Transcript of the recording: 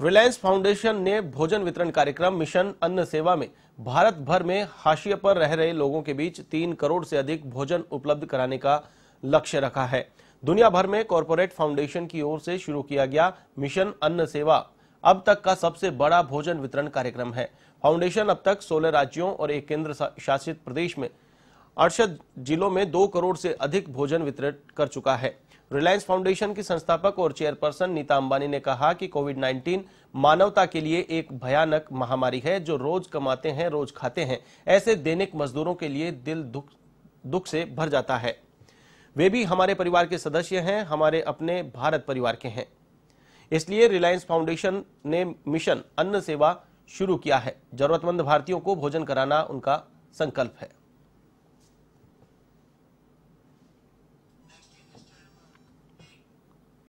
Reliance foundation ने भोजन वितरण कार्यक्रम मिशन अन्न सेवा में भारत भर में हाशिए पर रह रहे लोगों के बीच तीन करोड़ से अधिक भोजन उपलब्ध कराने का लक्ष्य रखा है। दुनिया भर में कॉरपोरेट फाउंडेशन की ओर से शुरू किया गया मिशन अन्न सेवा अब तक का सबसे बड़ा भोजन वितरण कार्यक्रम है। फाउंडेशन अब तक 16 राज्यों और एक केंद्र शासित प्रदेश में अड़सठ जिलों में दो करोड़ से अधिक भोजन वितरित कर चुका है। रिलायंस फाउंडेशन की संस्थापक और चेयरपर्सन नीता अंबानी ने कहा कि कोविड 19 मानवता के लिए एक भयानक महामारी है, जो रोज कमाते हैं, रोज खाते हैं। ऐसे दैनिक मजदूरों के लिए दिल दुख दुख से भर जाता है। वे भी हमारे परिवार के सदस्य हैं, हमारे अपने भारत परिवार के हैं। इसलिए रिलायंस फाउंडेशन ने मिशन अन्न सेवा शुरू किया है। जरूरतमंद भारतीयों को भोजन कराना उनका संकल्प है।